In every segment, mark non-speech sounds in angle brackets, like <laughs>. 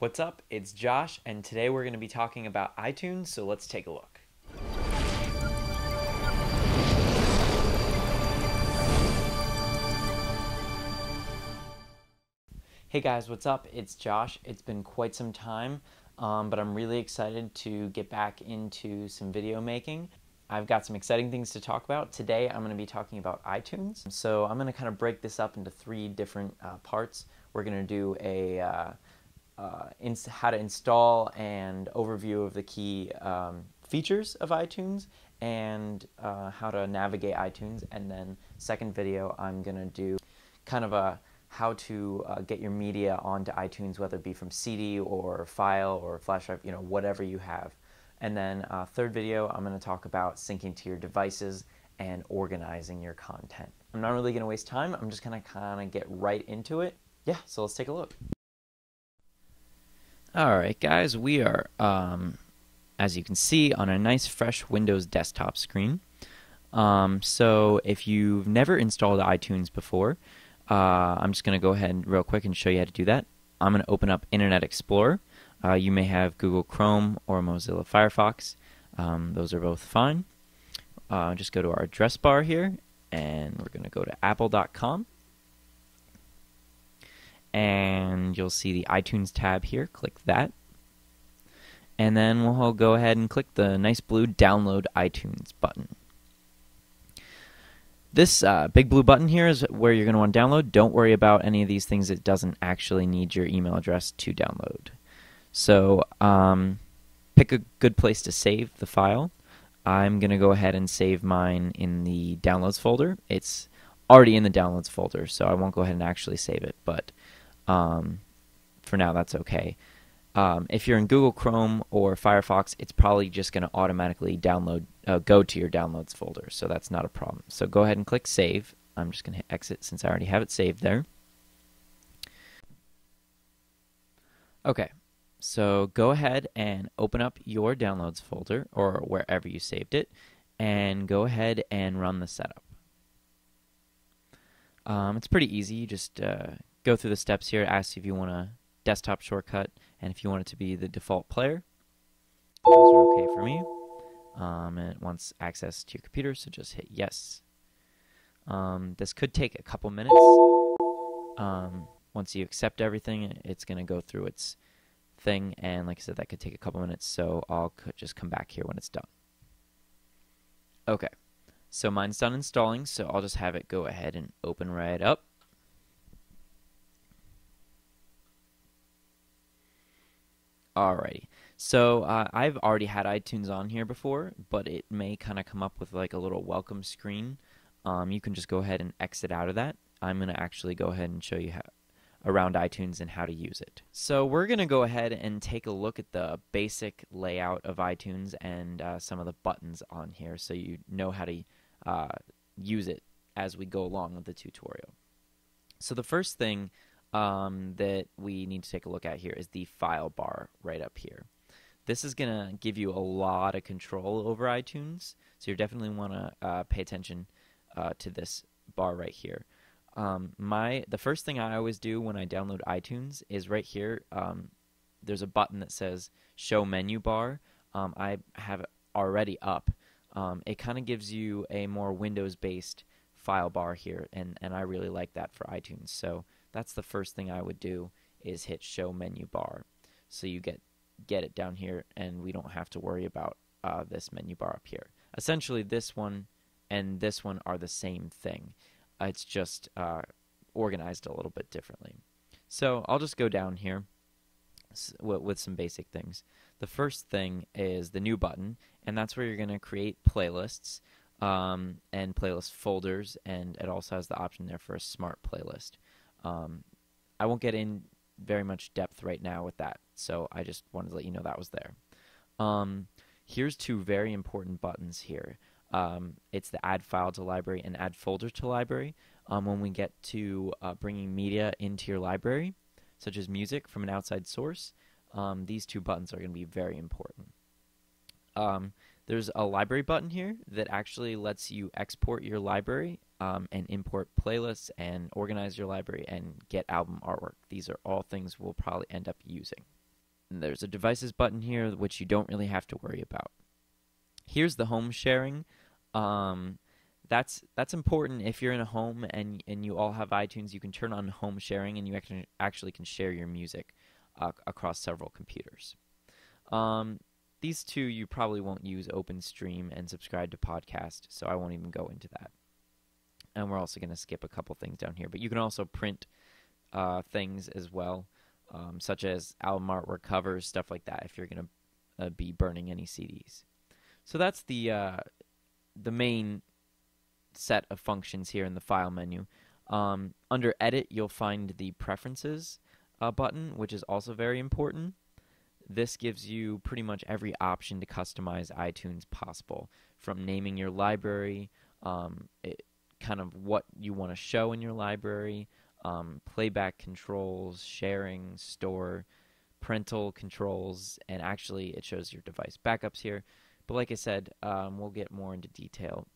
What's up? It's Josh, and today we're going to be talking about iTunes, so let's take a look. Hey guys, what's up? It's Josh. It's been quite some time, um, but I'm really excited to get back into some video making. I've got some exciting things to talk about. Today I'm going to be talking about iTunes. So I'm going to kind of break this up into three different uh, parts. We're going to do a uh, how to install and overview of the key um, features of iTunes and uh, how to navigate iTunes. And then second video, I'm gonna do kind of a how to uh, get your media onto iTunes, whether it be from CD or file or flash drive, you know, whatever you have. And then uh, third video, I'm going to talk about syncing to your devices and organizing your content. I'm not really going to waste time. I'm just going to kind of get right into it. Yeah, so let's take a look. All right, guys, we are, um, as you can see, on a nice fresh Windows desktop screen. Um, so if you've never installed iTunes before, uh, I'm just going to go ahead real quick and show you how to do that. I'm going to open up Internet Explorer. Uh, you may have Google Chrome or Mozilla Firefox. Um, those are both fine. Uh, just go to our address bar here, and we're going to go to apple.com and you'll see the iTunes tab here. Click that. And then we'll go ahead and click the nice blue Download iTunes button. This uh, big blue button here is where you're going to want to download. Don't worry about any of these things. It doesn't actually need your email address to download. So um, pick a good place to save the file. I'm going to go ahead and save mine in the Downloads folder. It's already in the Downloads folder, so I won't go ahead and actually save it. But um, for now, that's okay. Um, if you're in Google Chrome or Firefox, it's probably just going to automatically download, uh, go to your downloads folder, so that's not a problem. So go ahead and click Save. I'm just going to hit Exit since I already have it saved there. Okay, so go ahead and open up your downloads folder or wherever you saved it, and go ahead and run the setup. Um, it's pretty easy. You just uh, go through the steps here. It asks if you want a desktop shortcut and if you want it to be the default player. Those are okay for me. Um, and it wants access to your computer, so just hit yes. Um, this could take a couple minutes. Um, once you accept everything, it's going to go through its thing, and like I said, that could take a couple minutes, so I'll just come back here when it's done. Okay, so mine's done installing, so I'll just have it go ahead and open right up. Alrighty. So uh, I've already had iTunes on here before, but it may kind of come up with like a little welcome screen. Um, you can just go ahead and exit out of that. I'm going to actually go ahead and show you how, around iTunes and how to use it. So we're going to go ahead and take a look at the basic layout of iTunes and uh, some of the buttons on here so you know how to uh, use it as we go along with the tutorial. So the first thing um, that we need to take a look at here is the file bar right up here. This is going to give you a lot of control over iTunes, so you definitely want to uh, pay attention uh, to this bar right here. Um, my the first thing I always do when I download iTunes is right here. Um, there's a button that says Show Menu Bar. Um, I have it already up. Um, it kind of gives you a more Windows-based file bar here, and and I really like that for iTunes. So that's the first thing I would do is hit show menu bar. So you get get it down here and we don't have to worry about uh, this menu bar up here. Essentially this one and this one are the same thing. Uh, it's just uh, organized a little bit differently. So I'll just go down here with some basic things. The first thing is the new button, and that's where you're going to create playlists um, and playlist folders, and it also has the option there for a smart playlist. Um, I won't get in very much depth right now with that, so I just wanted to let you know that was there. Um, here's two very important buttons here. Um, it's the add file to library and add folder to library. Um, when we get to uh, bringing media into your library, such as music from an outside source, um, these two buttons are going to be very important. Um, there's a library button here that actually lets you export your library um, and import playlists and organize your library and get album artwork. These are all things we'll probably end up using. there's a devices button here, which you don't really have to worry about. Here's the home sharing. Um, that's that's important if you're in a home and and you all have iTunes. You can turn on home sharing, and you actually actually can share your music uh, across several computers. Um, these two you probably won't use OpenStream and subscribe to podcast, so I won't even go into that. And we're also going to skip a couple things down here, but you can also print uh, things as well, um, such as album artwork covers, stuff like that. If you're going to uh, be burning any CDs, so that's the uh, the main set of functions here in the file menu. Um, under Edit, you'll find the Preferences uh, button, which is also very important. This gives you pretty much every option to customize iTunes possible, from naming your library, um, it, kind of what you want to show in your library, um, playback controls, sharing, store, parental controls, and actually it shows your device backups here. But like I said, um, we'll get more into detail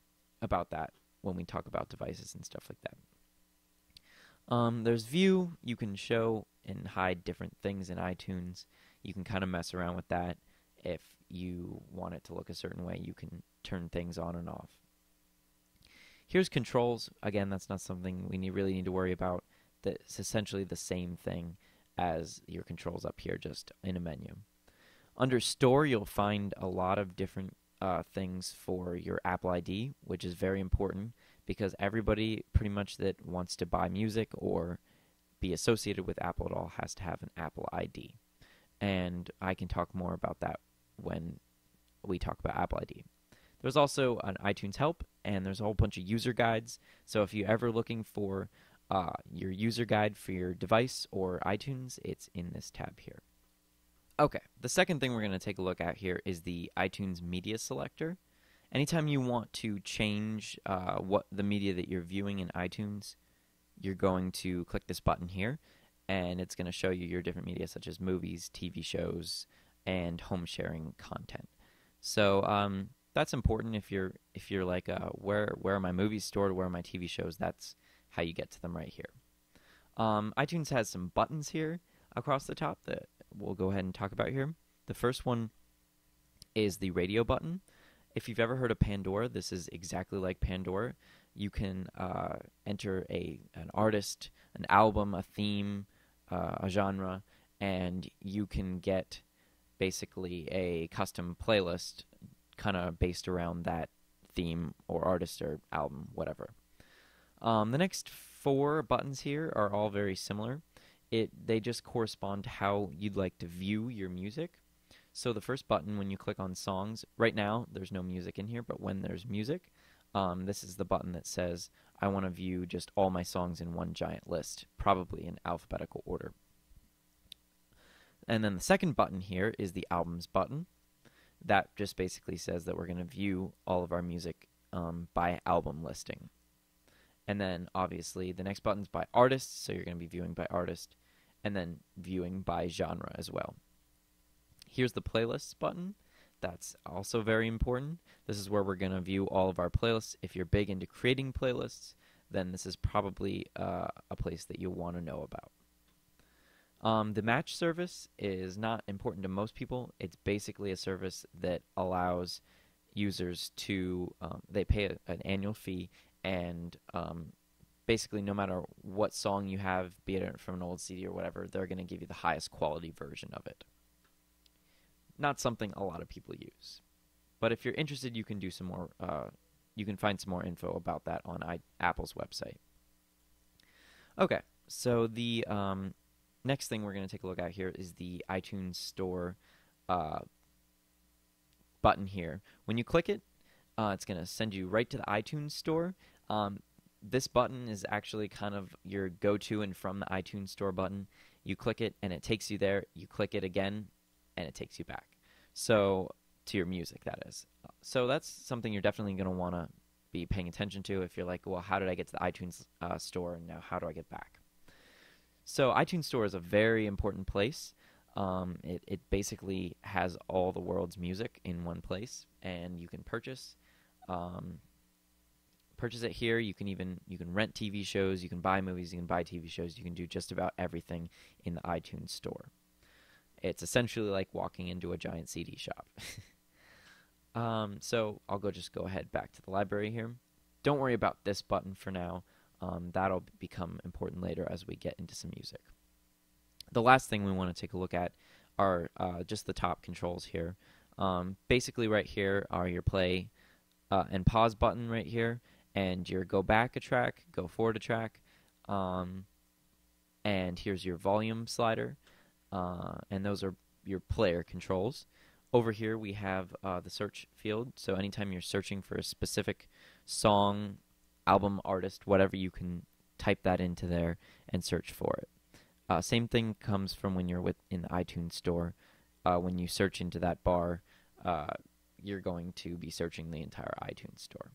about that when we talk about devices and stuff like that. Um, there's View. You can show and hide different things in iTunes. You can kind of mess around with that. If you want it to look a certain way, you can turn things on and off. Here's controls. Again, that's not something we need, really need to worry about. That's essentially the same thing as your controls up here, just in a menu. Under Store, you'll find a lot of different uh, things for your Apple ID, which is very important because everybody pretty much that wants to buy music or be associated with Apple at all has to have an Apple ID. And I can talk more about that when we talk about Apple ID. There's also an iTunes help, and there's a whole bunch of user guides. So if you're ever looking for uh, your user guide for your device or iTunes, it's in this tab here. Okay, the second thing we're going to take a look at here is the iTunes Media Selector. Anytime you want to change uh, what the media that you're viewing in iTunes, you're going to click this button here, and it's going to show you your different media such as movies, TV shows, and home sharing content. So um, that's important if you're if you're like uh, where where are my movies stored, where are my TV shows? That's how you get to them right here. Um, iTunes has some buttons here across the top that we'll go ahead and talk about here. The first one is the radio button. If you've ever heard of Pandora, this is exactly like Pandora. You can uh, enter a an artist, an album, a theme, uh, a genre, and you can get basically a custom playlist kind of based around that theme or artist or album, whatever. Um, the next four buttons here are all very similar it they just correspond to how you'd like to view your music. So the first button when you click on songs, right now there's no music in here, but when there's music, um, this is the button that says I want to view just all my songs in one giant list, probably in alphabetical order. And then the second button here is the albums button. That just basically says that we're going to view all of our music um, by album listing. And then obviously the next button's by artist, so you're going to be viewing by artist and then viewing by genre as well. Here's the playlists button. That's also very important. This is where we're going to view all of our playlists. If you're big into creating playlists, then this is probably uh, a place that you'll want to know about. Um, the match service is not important to most people. It's basically a service that allows users to um, they pay a, an annual fee and um, basically no matter what song you have, be it from an old CD or whatever, they're going to give you the highest quality version of it. Not something a lot of people use, but if you're interested, you can do some more. Uh, you can find some more info about that on I- Apple's website. Okay, so the um, next thing we're going to take a look at here is the iTunes Store uh, button here. When you click it, uh, it's going to send you right to the iTunes Store. Um, this button is actually kind of your go to and from the iTunes Store button. You click it and it takes you there. You click it again and it takes you back. So, to your music, that is. So, that's something you're definitely going to want to be paying attention to if you're like, well, how did I get to the iTunes uh, Store and now how do I get back? So, iTunes Store is a very important place. Um, it, it basically has all the world's music in one place, and you can purchase um, purchase it here. You can even you can rent TV shows, you can buy movies, you can buy TV shows, you can do just about everything in the iTunes store. it's essentially like walking into a giant CD shop. <laughs> um, so I'll go just go ahead back to the library here. Don't worry about this button for now. Um, that'll become important later as we get into some music. The last thing we want to take a look at are uh, just the top controls here. Um, basically, right here are your play uh, and pause button right here, and your go back a track, go forward a track, um, and here's your volume slider, uh, and those are your player controls. Over here we have uh, the search field, so anytime you're searching for a specific song, album, artist, whatever, you can type that into there and search for it. Uh, same thing comes from when you're with in the iTunes store. Uh, when you search into that bar, uh, you're going to be searching the entire iTunes store.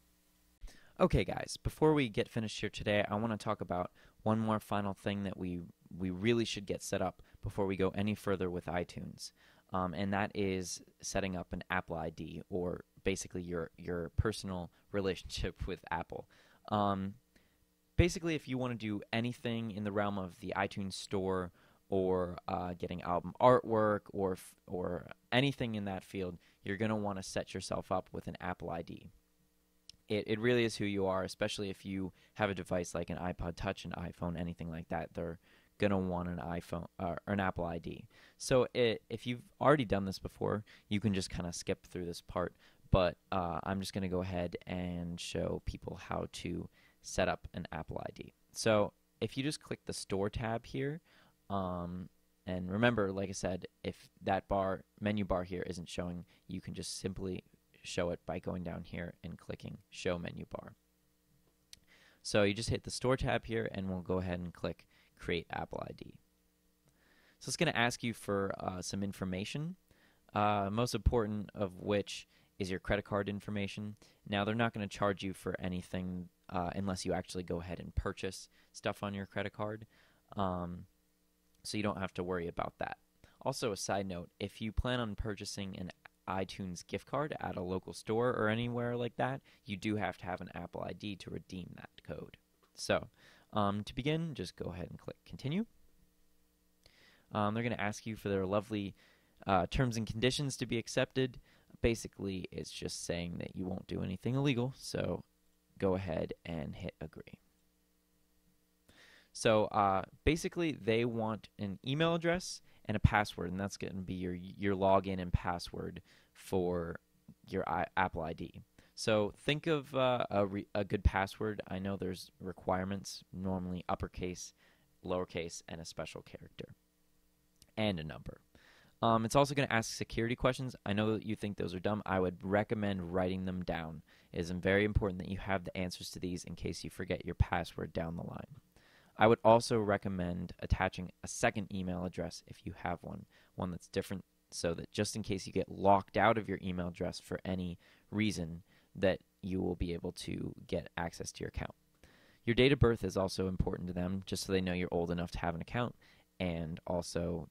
Okay, guys, before we get finished here today, I want to talk about one more final thing that we we really should get set up before we go any further with iTunes, um, and that is setting up an Apple ID or basically your your personal <laughs> relationship with Apple. Um, basically, if you want to do anything in the realm of the iTunes Store or uh, getting album artwork or or anything in that field, you're going to want to set yourself up with an Apple ID it, it really is who you are, especially if you have a device like an iPod Touch, an iPhone, anything like that. They're gonna want an iPhone uh, or an Apple ID. So it, if you've already done this before, you can just kind of skip through this part. But uh, I'm just gonna go ahead and show people how to set up an Apple ID. So if you just click the Store tab here, um, and remember, like I said, if that bar menu bar here isn't showing, you can just simply show it by going down here and clicking Show Menu Bar. So you just hit the Store tab here, and we'll go ahead and click Create Apple ID. So it's going to ask you for uh, some information, uh, most important of which is your credit card information. Now, they're not going to charge you for anything uh, unless you actually go ahead and purchase stuff on your credit card. Um, so you don't have to worry about that. Also, a side note if you plan on purchasing an iTunes gift card at a local store or anywhere like that, you do have to have an Apple ID to redeem that code. So, um, to begin, just go ahead and click continue. Um, they're going to ask you for their lovely uh, terms and conditions to be accepted. Basically, it's just saying that you won't do anything illegal, so go ahead and hit agree. So uh, basically, they want an email address and a password, and that's going to be your your login and password for your I- Apple ID. So think of uh, a, re- a good password. I know there's requirements, normally uppercase, lowercase, and a special character, and a number. Um, it's also going to ask security questions. I know that you think those are dumb. I would recommend writing them down. It is very important that you have the answers to these in case you forget your password down the line. I would also recommend attaching a second email address if you have one, one that's different so that just in case you get locked out of your email address for any reason that you will be able to get access to your account. Your date of birth is also important to them just so they know you're old enough to have an account and also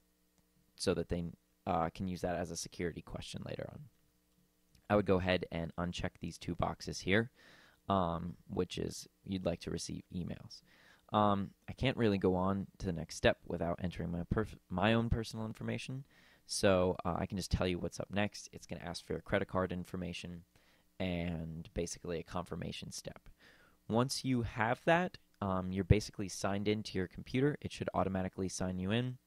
so that they uh, can use that as a security question later on. I would go ahead and uncheck these two boxes here, um, which is you'd like to receive emails. Um, I can't really go on to the next step without entering my perf- my own personal information. So uh, I can just tell you what's up next. It's going to ask for your credit card information and basically a confirmation step. Once you have that, um, you're basically signed into your computer. It should automatically sign you in.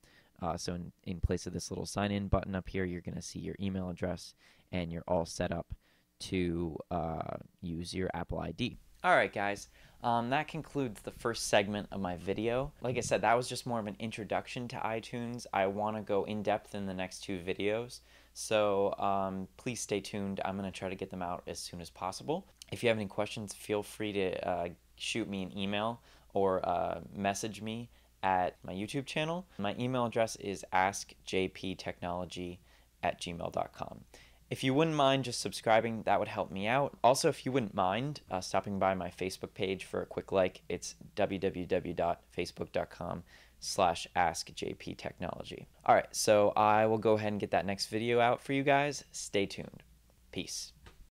Uh, so in, in place of this little sign in button up here, you're going to see your email address and you're all set up to uh, use your Apple ID. All right, guys. Um, that concludes the first segment of my video. Like I said, that was just more of an introduction to iTunes. I want to go in depth in the next two videos. So um, please stay tuned. I'm going to try to get them out as soon as possible. If you have any questions, feel free to uh, shoot me an email or uh, message me at my YouTube channel. My email address is askjptechnology at gmail.com. If you wouldn't mind just subscribing, that would help me out. Also, if you wouldn't mind uh, stopping by my Facebook page for a quick like, it's www.facebook.com slash askjptechnology. All right, so I will go ahead and get that next video out for you guys. Stay tuned. Peace.